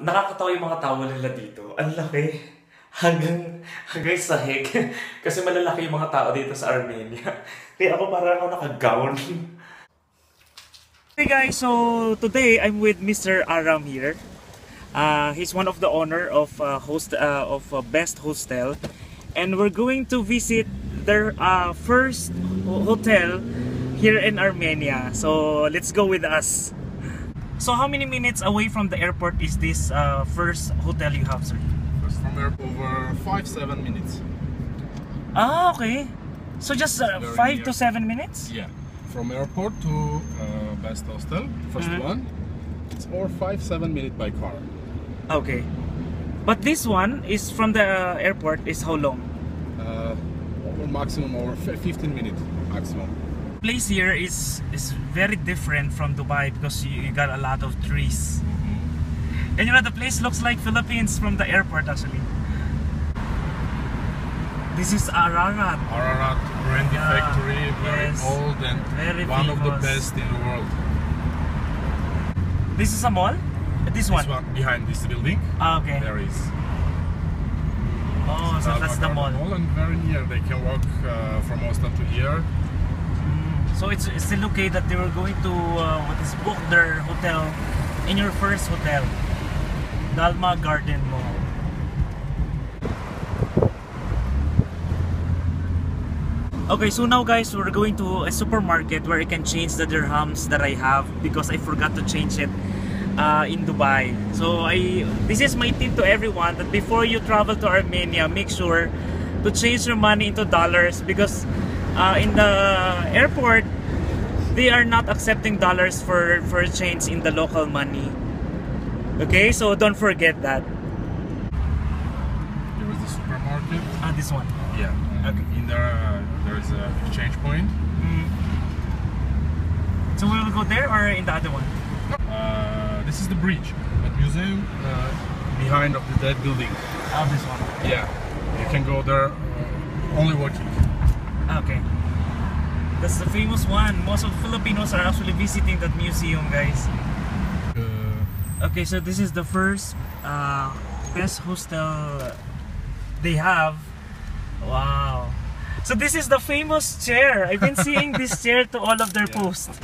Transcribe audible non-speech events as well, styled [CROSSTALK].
Nakakatawa yung mga tao nila dito. Ang laki. Hanggang, hanggang sahig. [LAUGHS] Kasi malalaki yung mga tao dito sa Armenia. [LAUGHS] Kaya ako parang ako naka-gown. [LAUGHS] Hey guys, so today I'm with Mr. Aram here. Uh, he's one of the owner of uh, host uh, of uh, Best Hostel, and we're going to visit their uh, first ho- hotel here in Armenia. So let's go with us. So how many minutes away from the airport is this uh, first hotel you have, sir? It's from there over five seven minutes. Ah, okay. So just uh, five near. to seven minutes. Yeah, from airport to uh, best hostel, 1st Mhm. one. It's over five seven minutes by car. Okay. But this one is from the uh, airport is how long? Uh, maximum over 15 minutes maximum. Place here is is very different from Dubai because you, you got a lot of trees. And you know the place looks like Philippines from the airport actually. This is Ararat. Ararat brandy Yeah, factory, very yes. old and Very one of the best in the world. This is a mall? This one? This one behind this building, Ah, okay. there is. Oh, so that's the mall. Mall and very near. They can walk uh, from Ostan to here. So it's, still okay that they were going to uh, what is book their hotel in your first hotel, Dalma Garden Mall. Okay, so now guys, we're going to a supermarket where I can change the dirhams that I have because I forgot to change it uh, in Dubai. So I, this is my tip to everyone that before you travel to Armenia, make sure to change your money into dollars because uh, in the airport they are not accepting dollars for for change in the local money. Okay, so don't forget that. Here is the supermarket. Ah, this one. Yeah. Okay. In there, uh, there is a exchange point. Mm. So we will go there or in the other one? Uh, this is the bridge, the museum uh, behind of the dead building. Ah, this one. Yeah. You can go there uh, only walking. Okay. That's the famous one. Most of Filipinos are actually visiting that museum, guys. Uh, Okay, so this is the first uh, best hostel they have. Wow. So this is the famous chair. I've been seeing this chair to all of their [LAUGHS] Yeah. posts.